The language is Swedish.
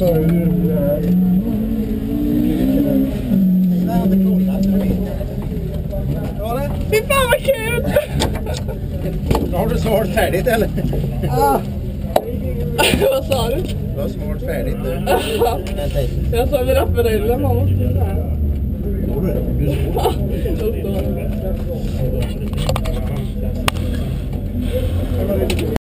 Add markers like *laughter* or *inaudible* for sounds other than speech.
Fy fan vad kul! Har du snart färdigt eller? Ah. *laughs* vad sa du? Du har snart färdigt nu. Ah. Jag sa vi rapparullen mamma.